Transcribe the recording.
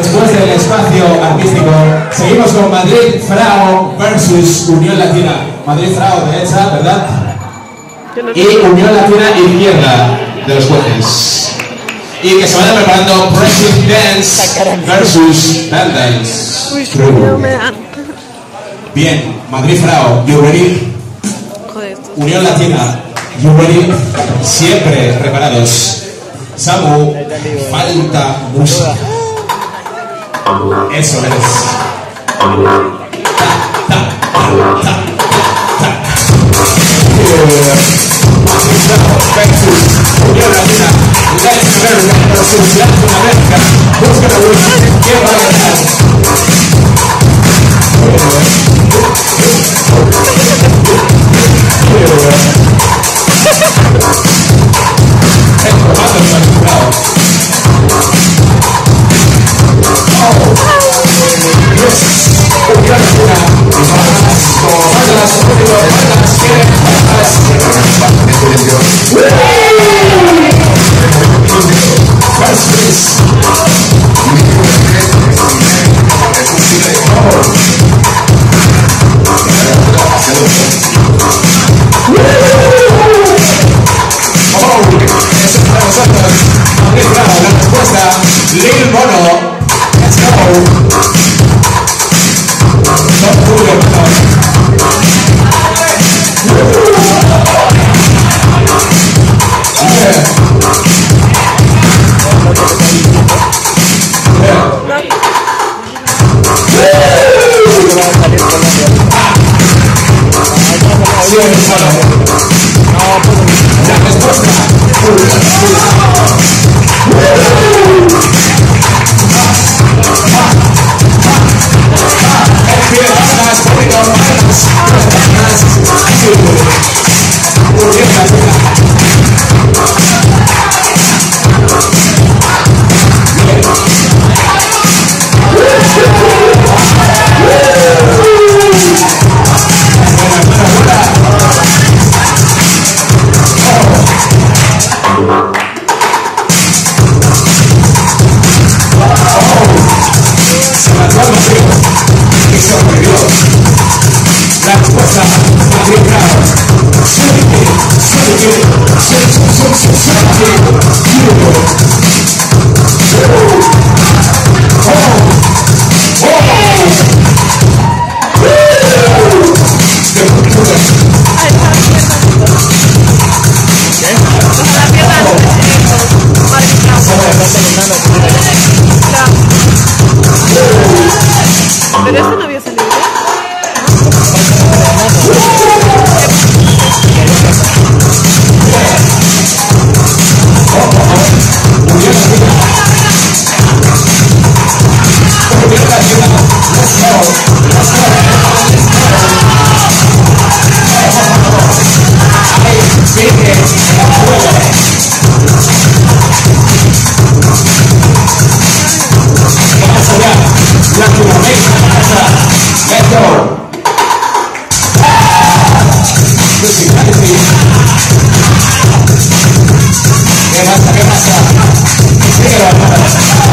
Después del espacio artístico, seguimos con Madrid Frao versus Unión Latina. Madrid Frao derecha, ¿verdad? Y Unión Latina izquierda de los jueces. Y que se vayan preparando Precious Dance versus Dance. Bien, Madrid Frao, you ready? Unión Latina, you ready? Siempre preparados. Samu, falta música. Eso es. Let's go. ¿Qué pasa? ¿Qué pasa? ¿Qué pasa?